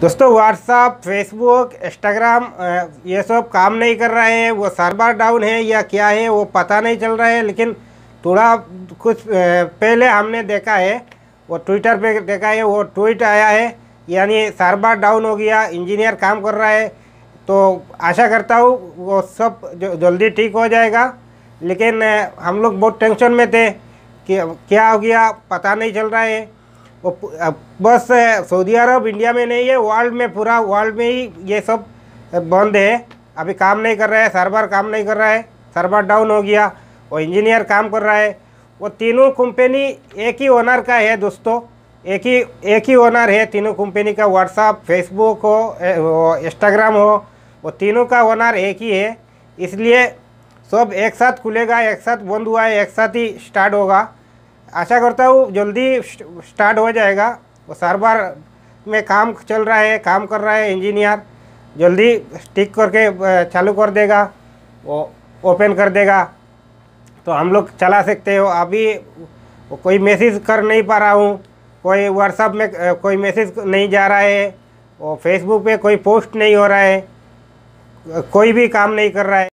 दोस्तों WhatsApp Facebook Instagram ये सब काम नहीं कर रहे हैं। वो सर्वर डाउन है या क्या है, वो पता नहीं चल रहा है, लेकिन थोड़ा कुछ पहले हमने देखा है, वो ट्विटर पे देखा है, वो ट्वीट आया है, यानी सर्वर डाउन हो गया इंजीनियर काम कर रहा है। तो आशा करता हूँ, वो सब जल्दी ठीक हो जाएगा। लेकिन हम लोग बहुत टेंशन में थे कि क्या हो गया, पता नहीं चल रहा है। बस सऊदी अरब इंडिया में नहीं है वर्ल्ड में पूरा वर्ल्ड में ही ये सब बंद है। अभी काम नहीं कर रहा है सर्वर काम नहीं कर रहा है सर्वर डाउन हो गया, वो इंजीनियर काम कर रहा है। वो तीनों कंपनी एक ही ओनर का है दोस्तों, एक ही एक ही ओनर है। तीनों कंपनी का व्हाट्सअप फेसबुक हो इंस्टाग्राम हो, वो तीनों का ओनर एक ही है। इसलिए सब एक साथ खुलेगा, एक साथ बंद हुआ है, एक साथ ही स्टार्ट होगा। आशा करता हूँ जल्दी स्टार्ट हो जाएगा। वो सर्वर में काम चल रहा है, काम कर रहा है इंजीनियर जल्दी स्टिक करके चालू कर देगा। वो ओपन कर देगा। तो हम लोग चला सकते हो। अभी कोई मैसेज कर नहीं पा रहा हूँ। कोई व्हाट्सअप में कोई मैसेज नहीं जा रहा है। वो फेसबुक पे कोई पोस्ट नहीं हो रहा है। कोई भी काम नहीं कर रहा है।